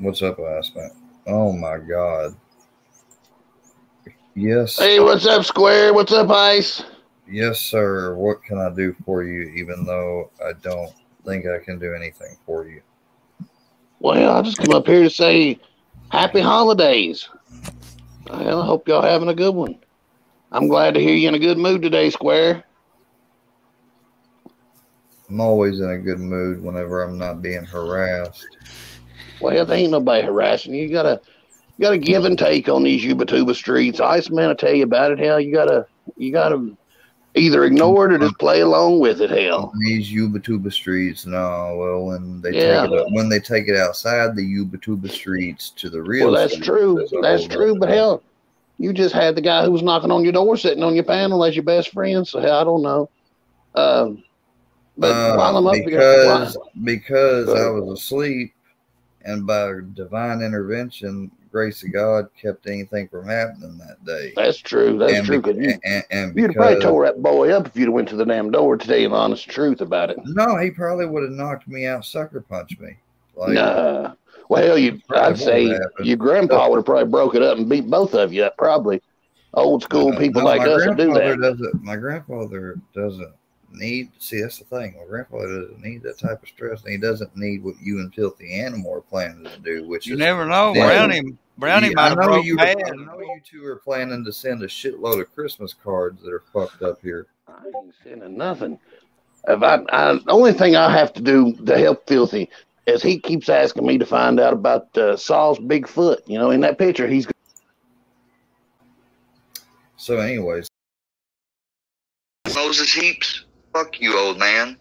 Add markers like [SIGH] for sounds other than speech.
What's up, Iceman? Oh my God. Yes. Hey, what's up, Square? What's up, Ice? Yes, sir. What can I do for you, even though I don't think I can do anything for you? Well, I just come up here to say happy holidays. Well, I hope y'all having a good one. I'm glad to hear you in a good mood today, Square. I'm always in a good mood whenever I'm not being harassed. Well, there ain't nobody harassing you. You gotta, you gotta give and take on these Yuba Tuba streets. Iceman, I tell you about it. Hell, you gotta, you gotta either ignore it or just play along with it. Hell, these Yuba Tuba streets. No, well, when they Yeah. take it when they take it outside the Yuba Tuba streets to the real. well, that's streets, true. That's true. But hell, you just had the guy who was knocking on your door sitting on your panel as your best friend. So hell, I don't know. Um, but Uh, while I'm up here, because because I was asleep, and by divine intervention, grace of God kept anything from happening that day. that's true. That's and, true. be- you, and, and you'd have probably because tore that boy up if you'd have went to the damn door to tell you the honest truth about it. no, he probably would have knocked me out, sucker punched me. Like Nah. Well, you, [LAUGHS] I'd say your grandpa would have probably broke it up and beat both of you. Probably old school uh, people no, like us do grandfather that. Doesn't, my grandfather doesn't need. See, that's the thing. My grandfather doesn't need that type of stress, and he doesn't need what you and filthy animal are planning to do, which You is never know. Yeah. Brownie, Brownie Yeah, might I have know broke you. bad. I know you two are planning to send a shitload of Christmas cards that are fucked up here. I ain't sending nothing. If I, I, the only thing I have to do to help Filthy is he keeps asking me to find out about uh, Saul's big foot. You know, in that picture, he's So, anyways, Moses Heaps, fuck you, old man.